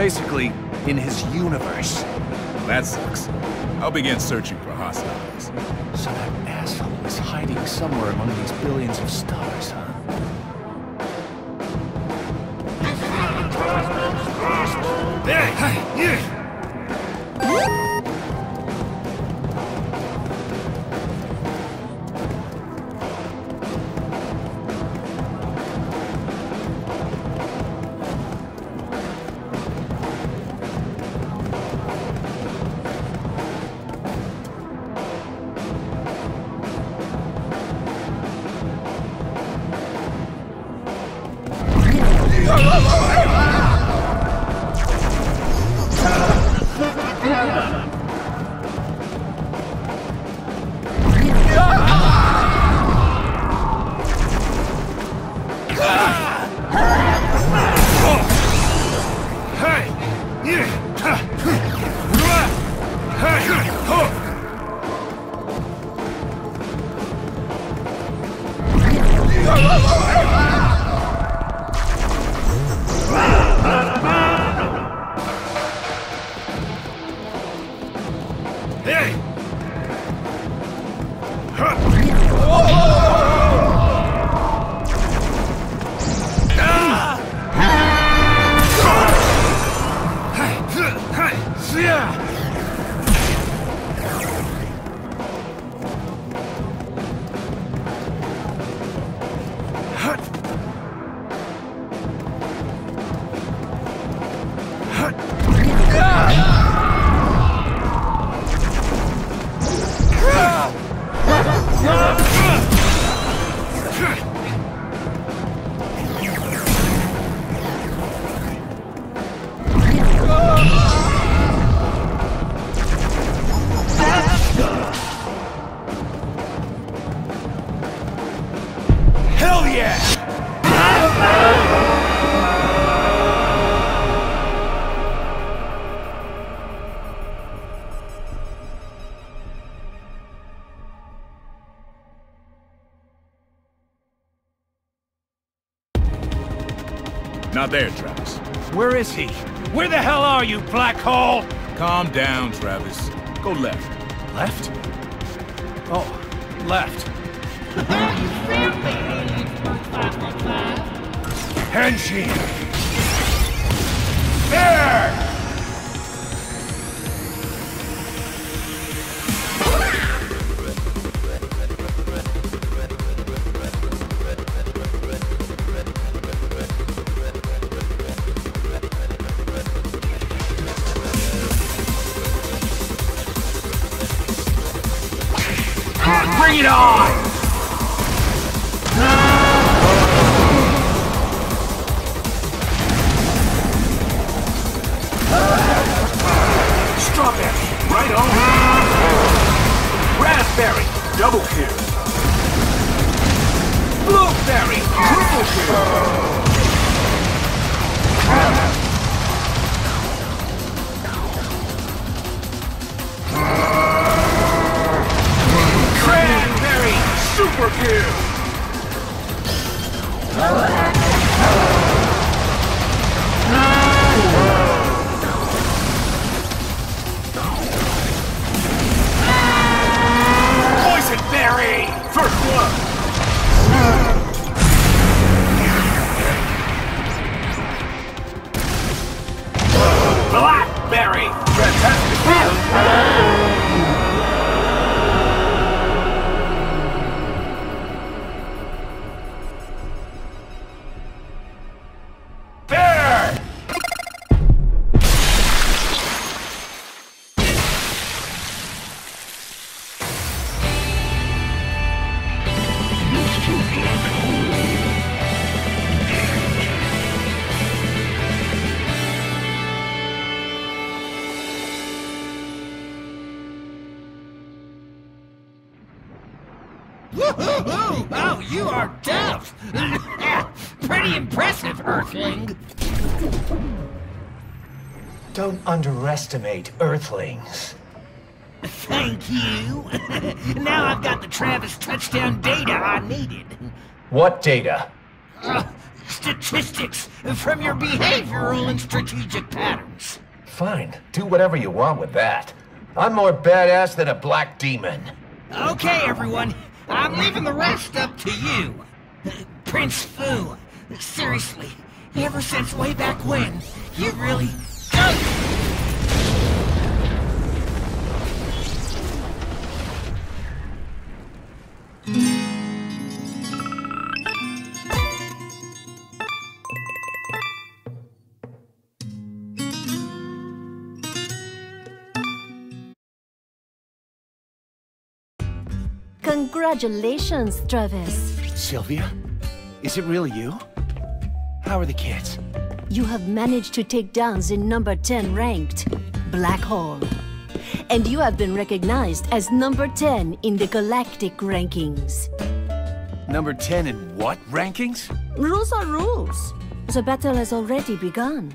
basically in his universe. That sucks. I'll begin searching for hostiles. So that asshole is hiding somewhere among these billions of stars, huh? Not there, Travis. Where is he? Where the hell are you, black hole? Calm down, Travis. Go left. Left? Oh, left. Henshin! There! Double kill. Blueberry, triple kill. Underestimate Earthlings. Thank you. now I've got the Travis touchdown data I needed. What data? Uh, statistics from your behavioral and strategic patterns. Fine, do whatever you want with that. I'm more badass than a black demon. Okay, everyone. I'm leaving the rest up to you. Prince Fu, seriously, ever since way back when, you really... Congratulations, Travis. Sylvia? Is it really you? How are the kids? You have managed to take down the number 10 ranked Black Hole. And you have been recognized as number 10 in the galactic rankings. Number 10 in what rankings? Rules are rules. The battle has already begun.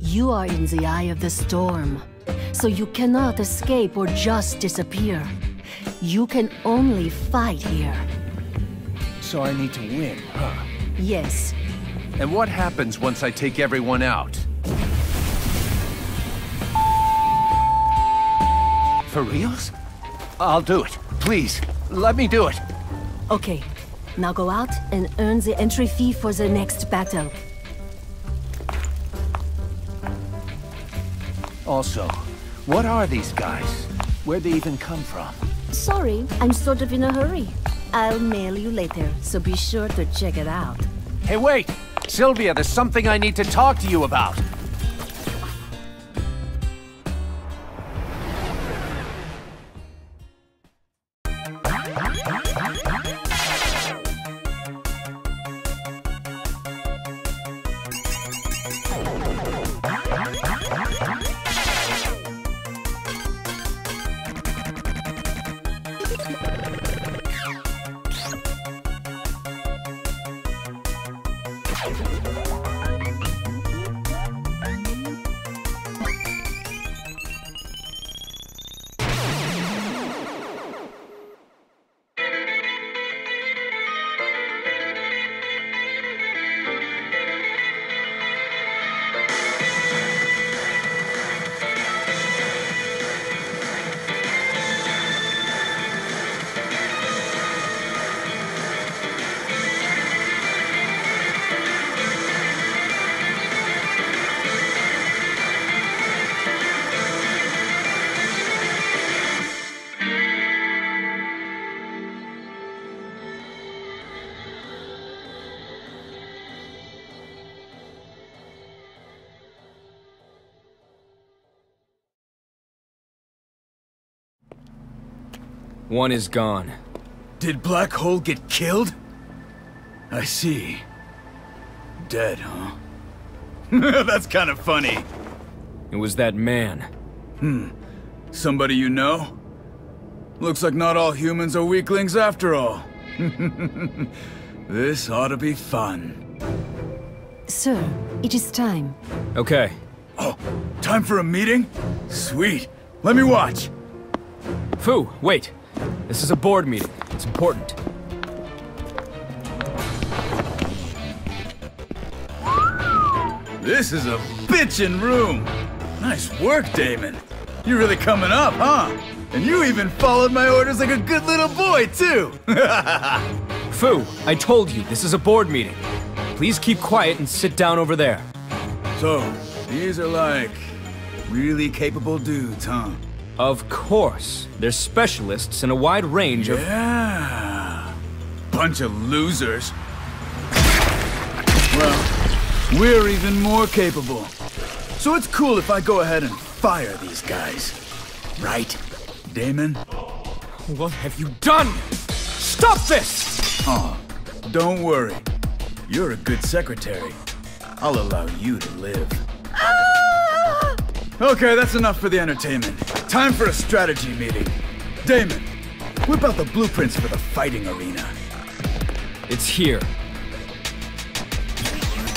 You are in the eye of the storm, so you cannot escape or just disappear. You can only fight here. So I need to win, huh? Yes. And what happens once I take everyone out? For reals? I'll do it. Please, let me do it. Okay. Now go out and earn the entry fee for the next battle. Also, what are these guys? Where'd they even come from? Sorry, I'm sort of in a hurry. I'll mail you later, so be sure to check it out. Hey, wait! Sylvia, there's something I need to talk to you about. One is gone. Did Black Hole get killed? I see. Dead, huh? That's kind of funny. It was that man. Hmm. Somebody you know? Looks like not all humans are weaklings after all. this ought to be fun. Sir, it is time. Okay. Oh, time for a meeting? Sweet. Let me watch. Fu, wait. This is a board meeting. It's important. This is a bitchin' room. Nice work, Damon. You're really coming up, huh? And you even followed my orders like a good little boy, too. Fu, I told you, this is a board meeting. Please keep quiet and sit down over there. So, these are like really capable dudes, huh? Of course. They're specialists in a wide range of... Yeah. Bunch of losers. Well, we're even more capable. So it's cool if I go ahead and fire these guys. Right, Damon? What have you done? Stop this! Oh, don't worry. You're a good secretary. I'll allow you to live. Okay, that's enough for the entertainment. Time for a strategy meeting. Damon, whip out the blueprints for the fighting arena. It's here.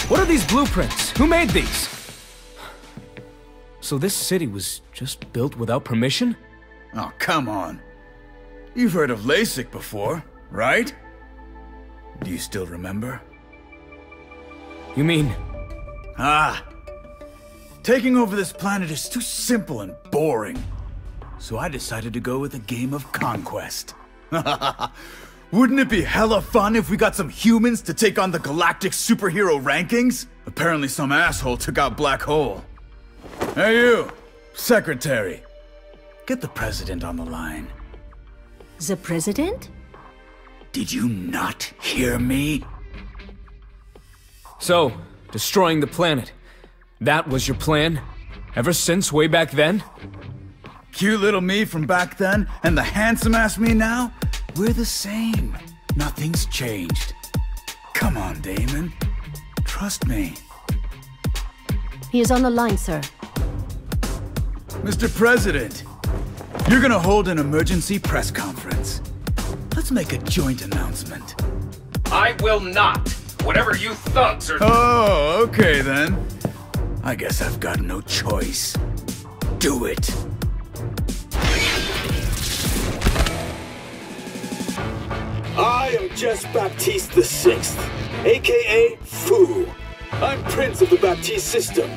What are these blueprints? Who made these? So this city was just built without permission? Oh, come on. You've heard of LASIK before, right? Do you still remember? You mean... Ah. Taking over this planet is too simple and boring. So I decided to go with a game of conquest. Wouldn't it be hella fun if we got some humans to take on the galactic superhero rankings? Apparently some asshole took out Black Hole. Hey you, secretary. Get the president on the line. The president? Did you not hear me? So, destroying the planet. That was your plan? Ever since way back then? Cute little me from back then and the handsome ass me now? We're the same. Nothing's changed. Come on, Damon. Trust me. He is on the line, sir. Mr. President, you're gonna hold an emergency press conference. Let's make a joint announcement. I will not. Whatever you thugs are. Oh, okay then. I guess I've got no choice. Do it. I am Jess Baptiste the Sixth, aka Fu. I'm Prince of the Baptiste system,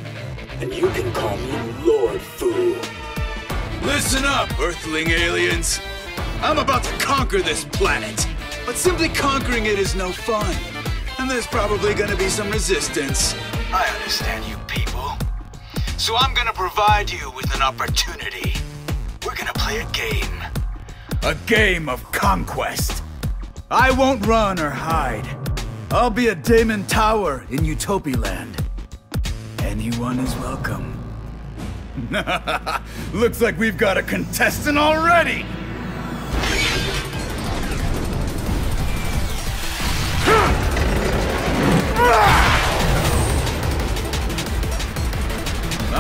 and you can call me Lord Fu. Listen up, Earthling aliens. I'm about to conquer this planet. But simply conquering it is no fun. And there's probably gonna be some resistance. I understand you people. So I'm gonna provide you with an opportunity. We're gonna play a game. A game of conquest. I won't run or hide. I'll be a Damon Tower in Utopia Land. Anyone is welcome. Looks like we've got a contestant already!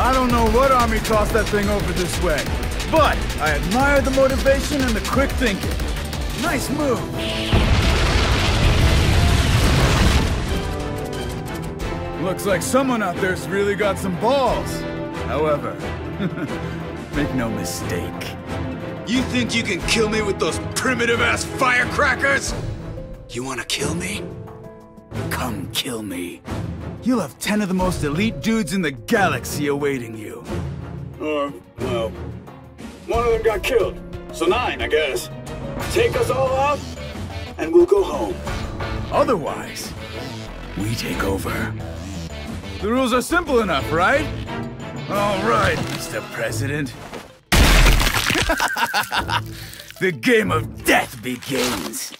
I don't know what army tossed that thing over this way, but I admire the motivation and the quick thinking. Nice move. Looks like someone out there's really got some balls. However, make no mistake. You think you can kill me with those primitive-ass firecrackers? You wanna kill me? Come kill me. You'll have ten of the most elite dudes in the galaxy awaiting you. Or, well, one of them got killed, so nine, I guess. Take us all out, and we'll go home. Otherwise, we take over. The rules are simple enough, right? All right, Mr. President. the game of death begins.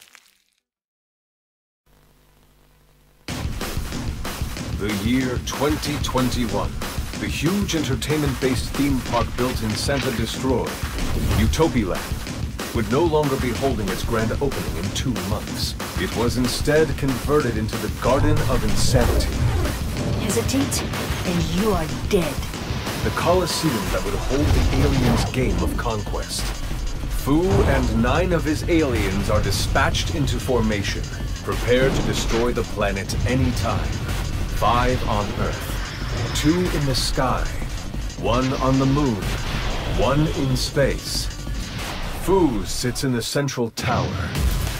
The year 2021. The huge entertainment-based theme park built in Santa Destroy, Utopialand, would no longer be holding its grand opening in two months. It was instead converted into the Garden of Insanity, Hesitate, and you are dead. the Colosseum that would hold the aliens' game of conquest. Fu and nine of his aliens are dispatched into formation, prepared to destroy the planet anytime. Five on Earth, two in the sky, one on the moon, one in space. Fu sits in the central tower,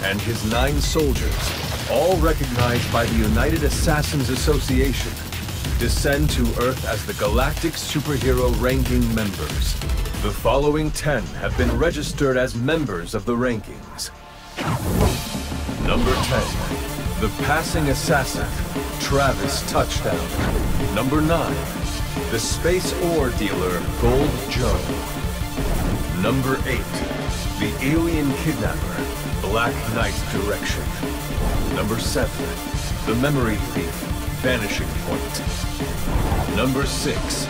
and his nine soldiers, all recognized by the United Assassins Association, descend to Earth as the Galactic Superhero Ranking members. The following ten have been registered as members of the rankings. Number 10, the Passing Assassin, Travis Touchdown. Number 9, the Space Ore Dealer, Gold Joe. Number 8, the Alien Kidnapper, Black Knight Direction. Number 7, the Memory Thief, Vanishing Point. Number 6,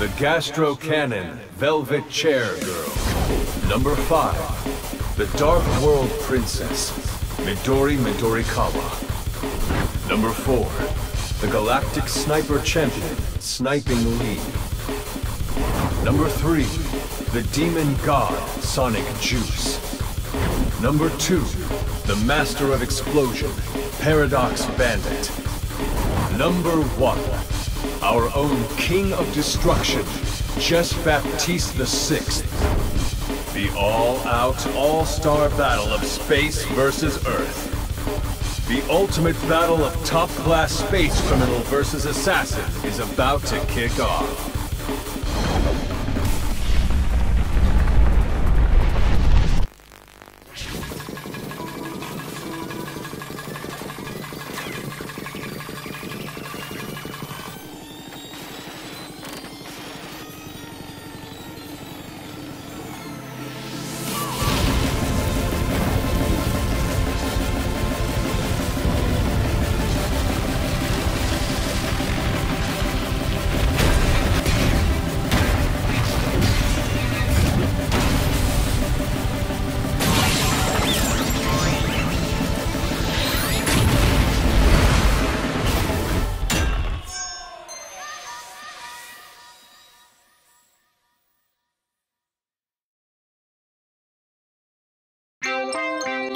the Gastro Cannon, Velvet Chair Girl. Number 5, the Dark World Princess, Midori Midorikawa. Number 4, the Galactic Sniper Champion, Sniping Lee. Number 3, the Demon God, Sonic Juice. Number two, the Master of Explosion, Paradox Bandit. Number one, our own King of Destruction, Jess Baptiste the Sixth. The all-out, all-star battle of space versus Earth. The ultimate battle of top-class space criminal versus assassin is about to kick off.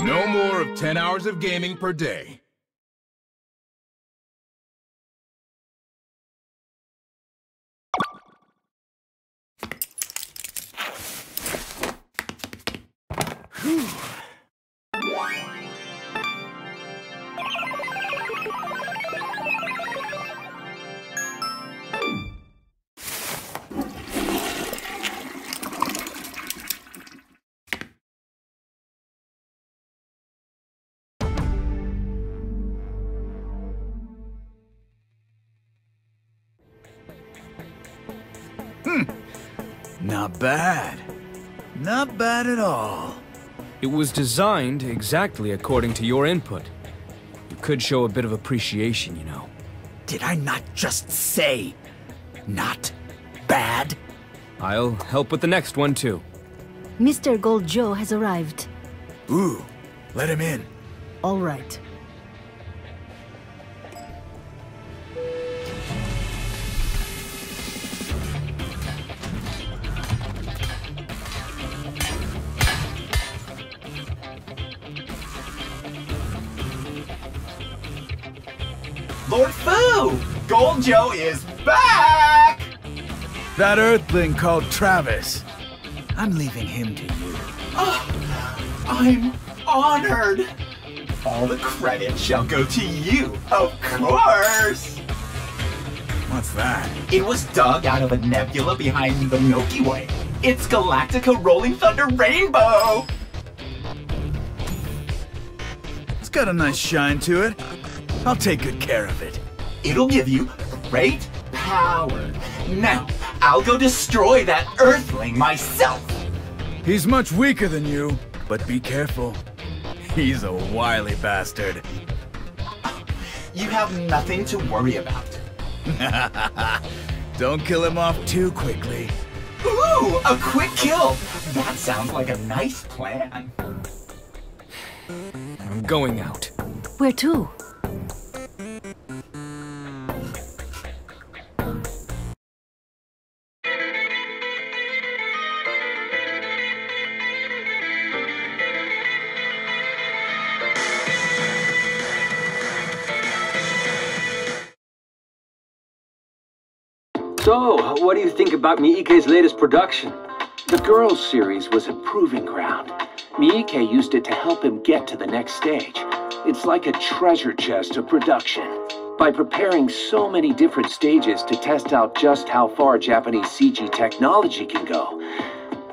No more of 10 hours of gaming per day. Not bad. Not bad at all. It was designed exactly according to your input. You could show a bit of appreciation, you know. Did I not just say not bad? I'll help with the next one, too. Mr. Gold Joe has arrived. Ooh, let him in. All right. That Earthling called Travis. I'm leaving him to you. Oh, I'm honored. All the credit shall go to you, of course. What's that? It was dug out of a nebula behind the Milky Way. It's Galactica Rolling Thunder Rainbow. It's got a nice shine to it. I'll take good care of it. It'll give you great power. Now, I'll go destroy that Earthling myself. He's much weaker than you, but be careful. He's a wily bastard. You have nothing to worry about. Don't kill him off too quickly. Ooh, a quick kill! That sounds like a nice plan. I'm going out. Where to? So, what do you think about Miike's latest production? The Girls series was a proving ground. Miike used it to help him get to the next stage. It's like a treasure chest of production. By preparing so many different stages to test out just how far Japanese CG technology can go,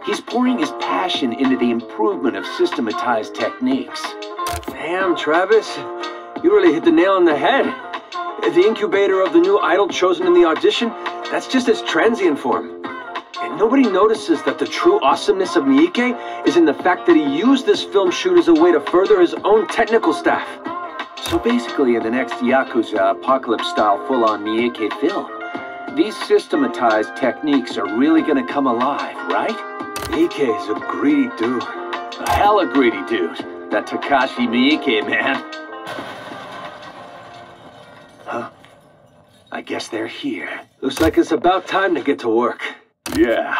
he's pouring his passion into the improvement of systematized techniques. Damn, Travis. You really hit the nail on the head. The incubator of the new idol chosen in the audition, that's just his transient form. And nobody notices that the true awesomeness of Miike is in the fact that he used this film shoot as a way to further his own technical staff. So basically, in the next Yakuza apocalypse-style full-on Miike film, these systematized techniques are really gonna come alive, right? Miike is a greedy dude. A hella greedy dude. That Takashi Miike, man. I guess they're here. Looks like it's about time to get to work. Yeah,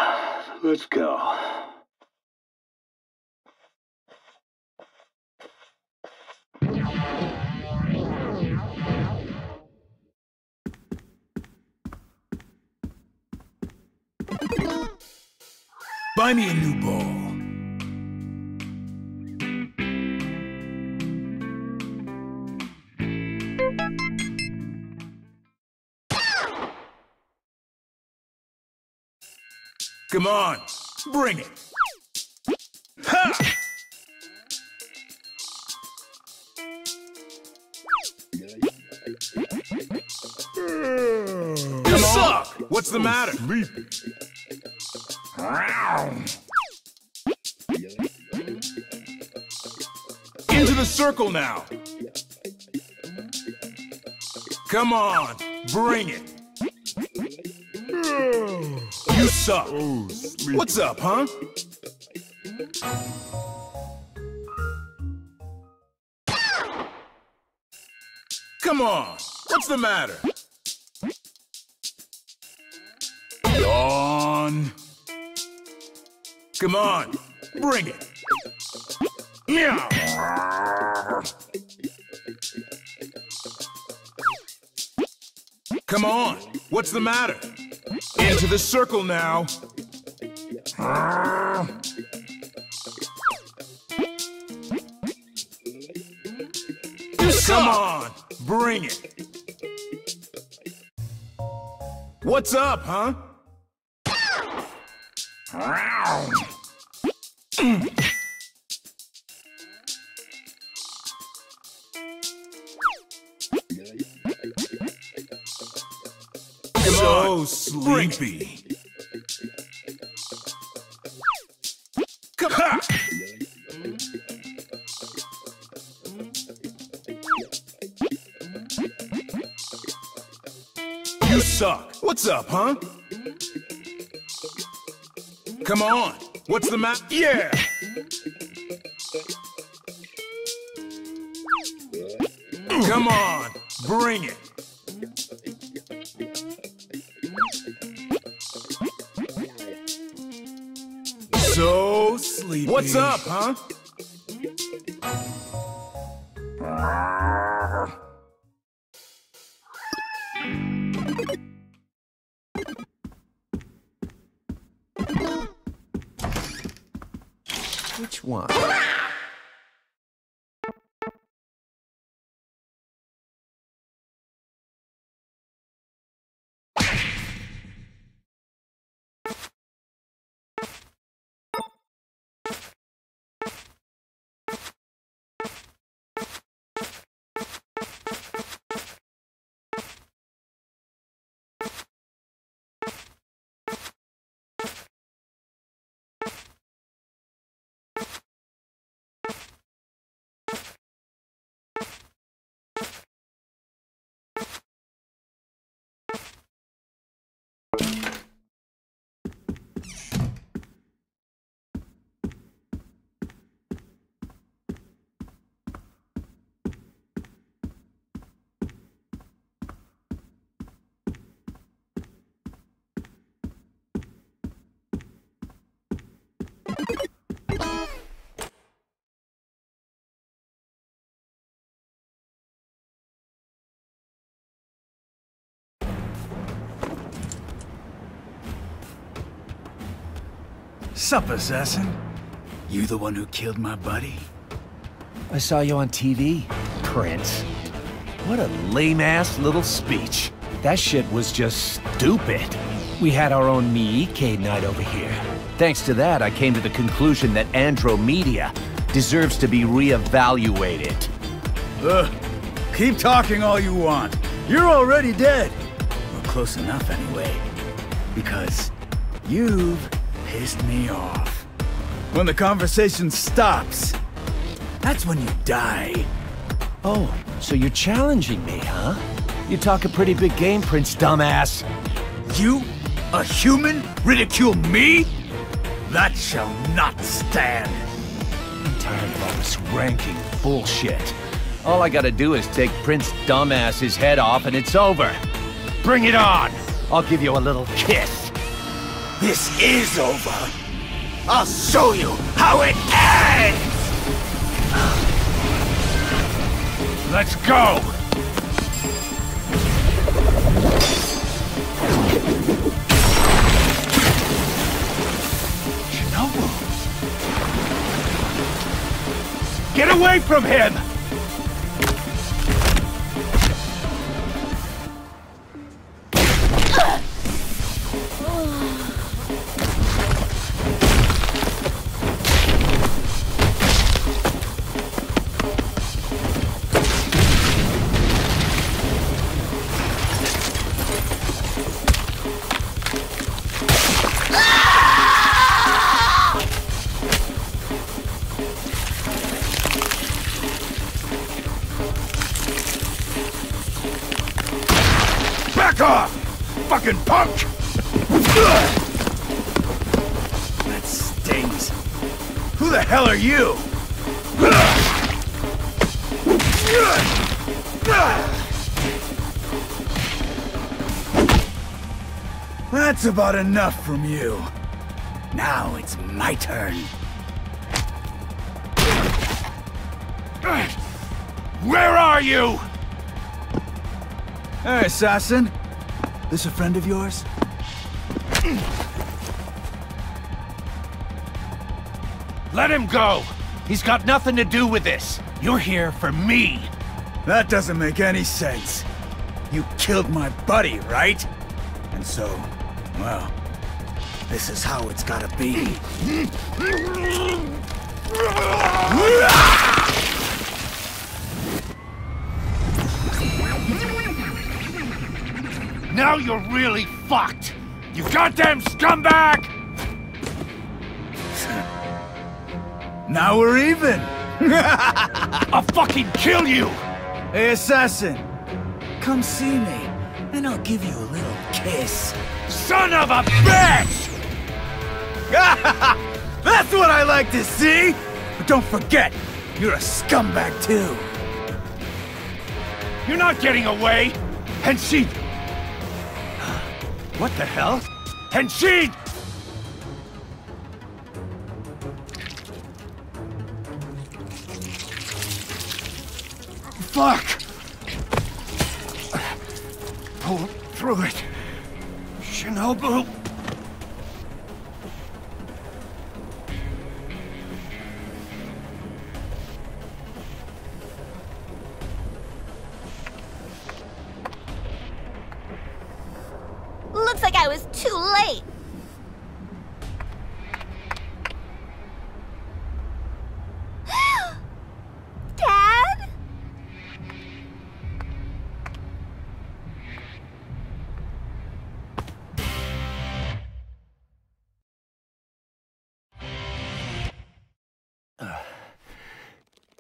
let's go. Buy me a new ball. Come on, bring it. Ha! You suck! What's the matter? Into the circle now. Come on, bring it. You suck. What's up, huh? Come on, what's the matter? Yawn. Come on, bring it. Meow. Come on, what's the matter? Into the circle now. Come on, bring it. What's up, huh? Sleepy. Come on. You suck. What's up, huh? Come on. What's the map? Yeah. Come on. Bring it. What's up, huh? Sup, assassin? You the one who killed my buddy? I saw you on TV, Prince. What a lame-ass little speech. That shit was just stupid. We had our own Miike night over here. Thanks to that, I came to the conclusion that Andromeda deserves to be re-evaluated. Ugh. Keep talking all you want. You're already dead. Or close enough, anyway. Because you've pissed me off. When the conversation stops, that's when you die. Oh, so you're challenging me, huh? You talk a pretty big game, Prince Dumbass. You, a human, ridicule me? That shall not stand. I'm tired of all this ranking bullshit. All I gotta do is take Prince Dumbass's head off and it's over. Bring it on! I'll give you a little kiss. This is over. I'll show you how it ends! Let's go! Get away from him! That's about enough from you. Now it's my turn. Where are you? Hey, assassin. This a friend of yours? Let him go! He's got nothing to do with this. You're here for me. That doesn't make any sense. You killed my buddy, right? And so, well, this is how it's gotta be. Now you're really fucked! You goddamn scumbag! Now we're even! I'll fucking kill you! Hey, assassin! Come see me, and I'll give you a little kiss. Son of a bitch! That's what I like to see! But don't forget, you're a scumbag too. You're not getting away! Henshin! What the hell? Henshin! Fuck! Pull through it. Shinobu!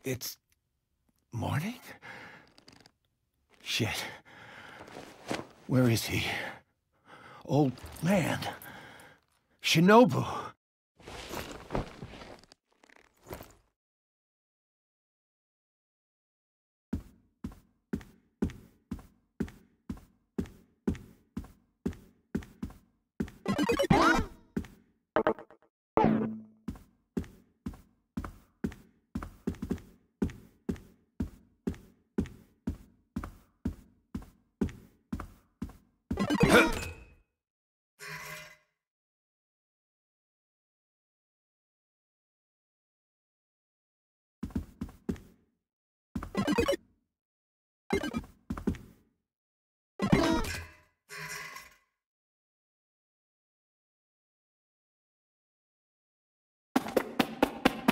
It's... morning? Shit. Where is he? Old man. Shinobu.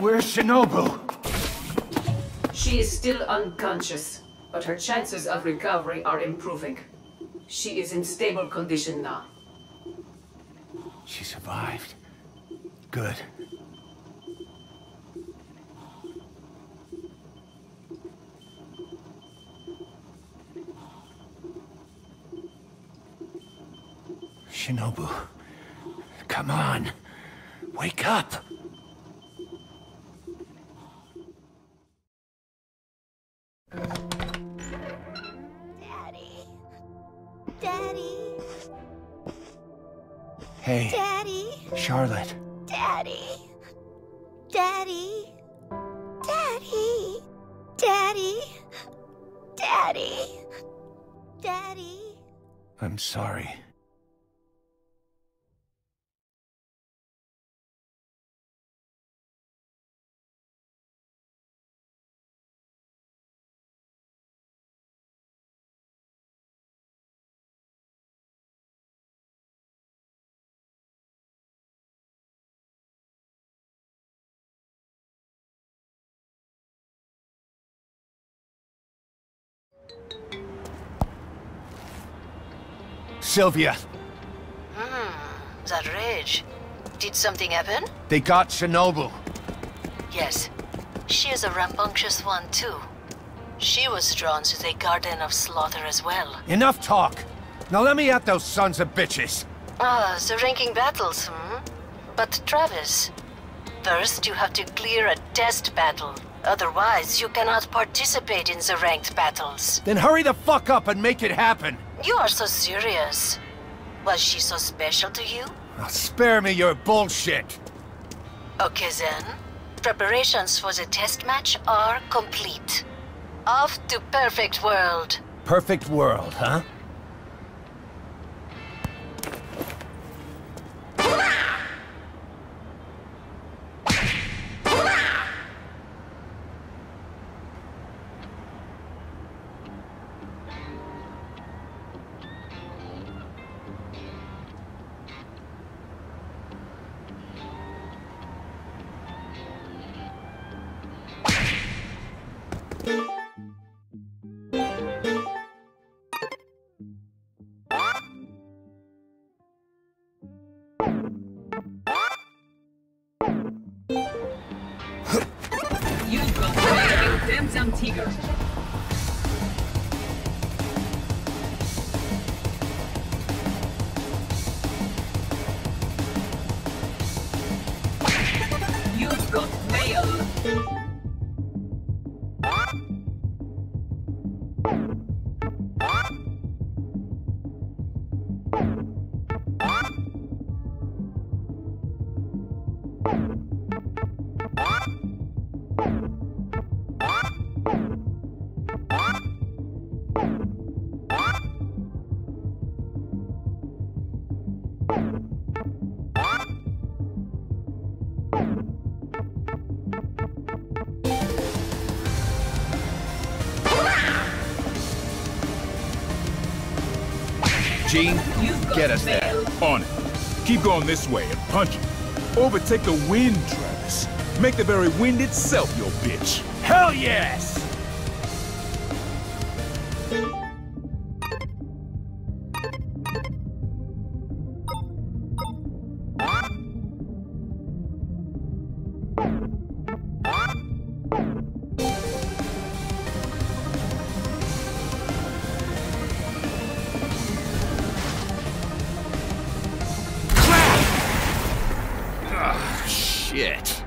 Where's Shinobu? She is still unconscious, but her chances of recovery are improving. She is in stable condition now. She survived. Good. Shinobu, come on. Wake up. Daddy. Daddy. Hey, Daddy. Charlotte. Daddy. Daddy. Daddy. Daddy. Daddy. Daddy. I'm sorry. Sylvia. Hmm, that rage. Did something happen? They got Shinobu. Yes. She is a rambunctious one, too. She was drawn to the Garden of Slaughter as well. Enough talk. Now let me at those sons of bitches. Ah, the ranking battles, hmm? But Travis, first you have to clear a test battle. Otherwise, you cannot participate in the ranked battles. Then hurry the fuck up and make it happen. You are so serious. Was she so special to you? Spare me your bullshit. Okay then. Preparations for the test match are complete. Off to Perfect World. Perfect world, huh? Get us there. On it. Keep going this way and punch it. Overtake the wind, Travis. Make the very wind itself your bitch. Hell yes! Shit.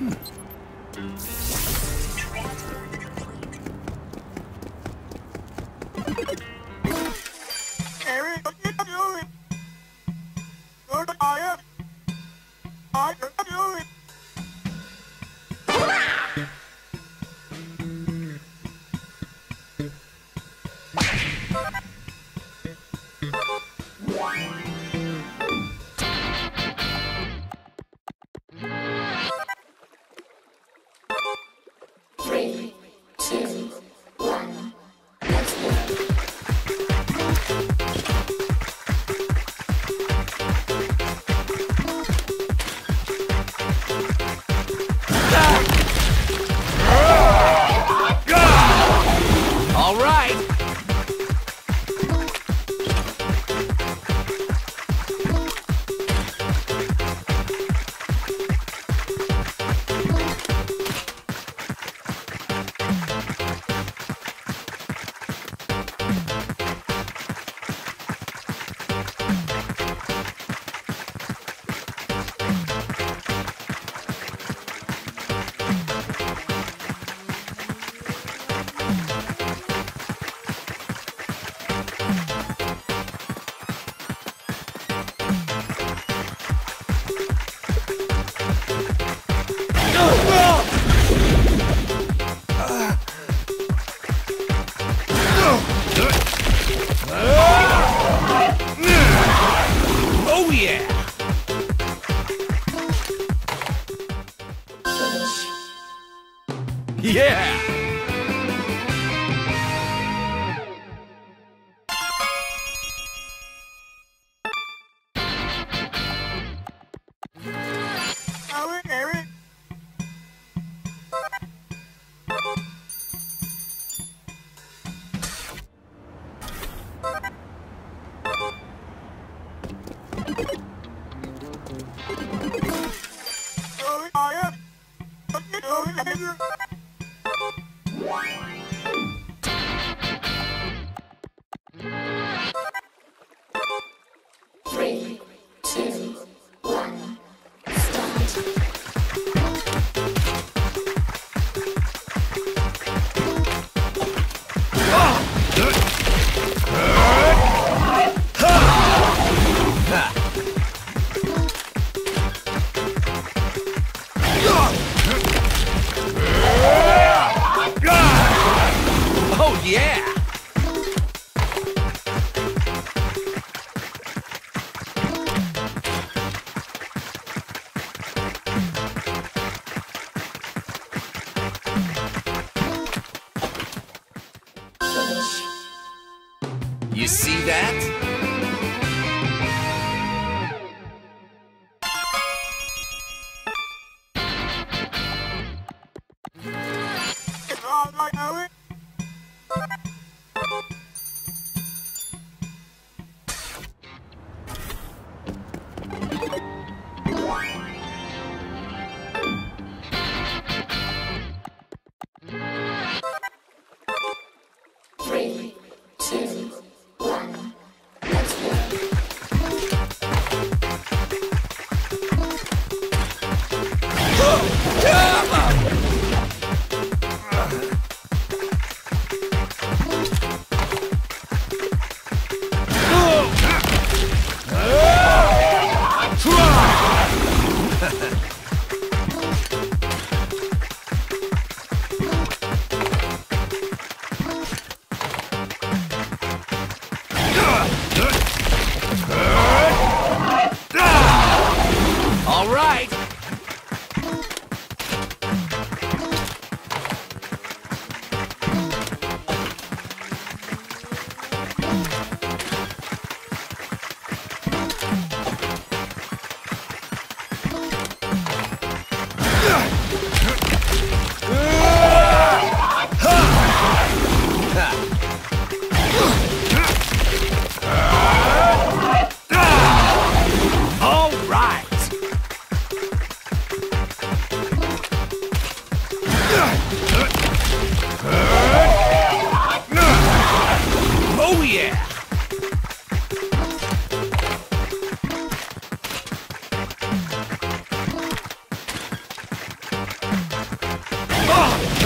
Hmm. Oh yeah! Three, All